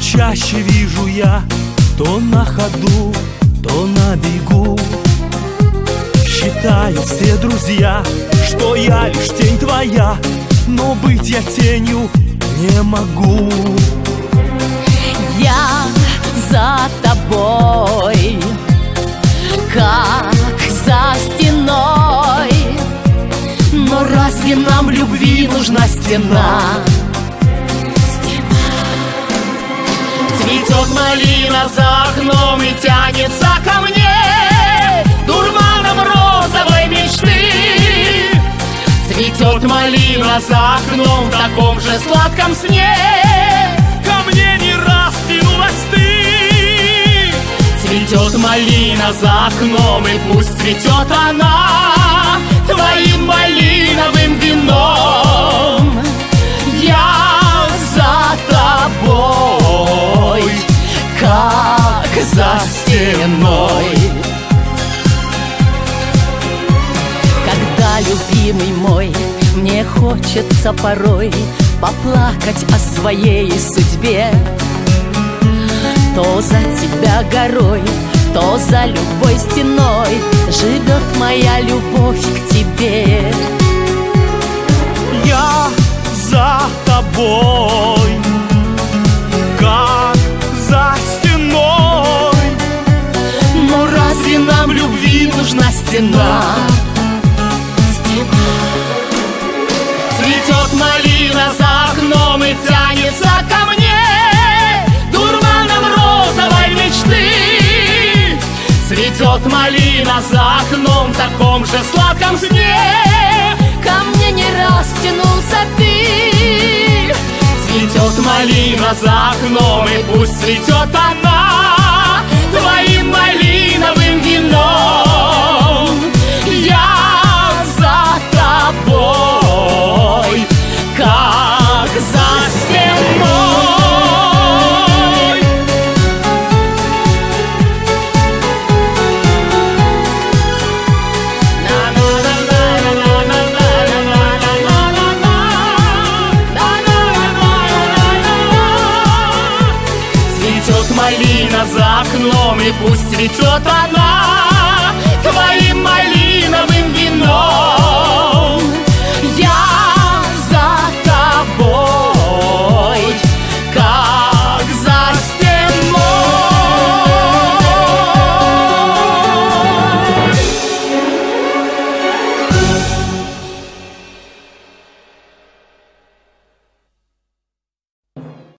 чаще вижу я. То на ходу, то на бегу. Считают все друзья, что я лишь тень твоя. Но быть я тенью не могу. Я за тобой, как за стеной. Но разве нам любви нужна стена? Цветет малина за окном и тянется ко мне Дурманом розовой мечты. Цветет малина за окном в таком же сладком сне. Ко мне не раз тянулась ты. Цветет малина за окном и пусть цветет она хочется порой Поплакать о своей судьбе. То за тебя горой, то за любой стеной Живет моя любовь к тебе. Я за тобой Как за стеной. Но разве нам любви нужна стена? Цветет малина за окном в таком же сладком сне. Ко мне не раз тянулся ты. Цветет малина за окном и пусть цветет она малина за окном И пусть цветет она. Твоим малином